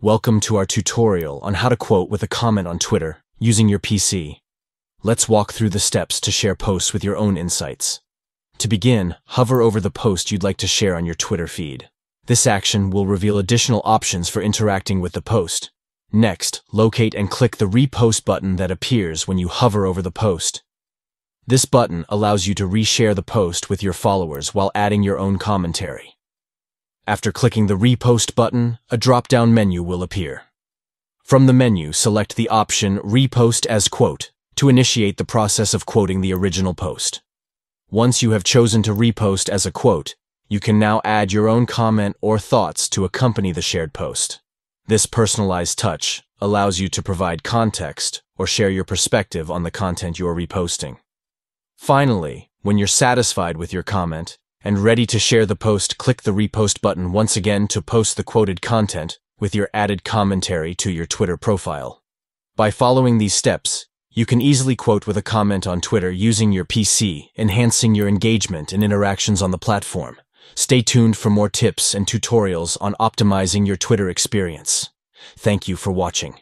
Welcome to our tutorial on how to quote with a comment on Twitter using your PC. Let's walk through the steps to share posts with your own insights. To begin, hover over the post you'd like to share on your Twitter feed. This action will reveal additional options for interacting with the post. Next, locate and click the repost button that appears when you hover over the post. This button allows you to reshare the post with your followers while adding your own commentary. After clicking the Repost button, a drop-down menu will appear. From the menu, select the option Repost as Quote to initiate the process of quoting the original post. Once you have chosen to repost as a quote, you can now add your own comment or thoughts to accompany the shared post. This personalized touch allows you to provide context or share your perspective on the content you're reposting. Finally, when you're satisfied with your comment, and ready to share the post, click the repost button once again to post the quoted content with your added commentary to your Twitter profile. By following these steps, you can easily quote with a comment on Twitter using your PC, enhancing your engagement and interactions on the platform. Stay tuned for more tips and tutorials on optimizing your Twitter experience. Thank you for watching.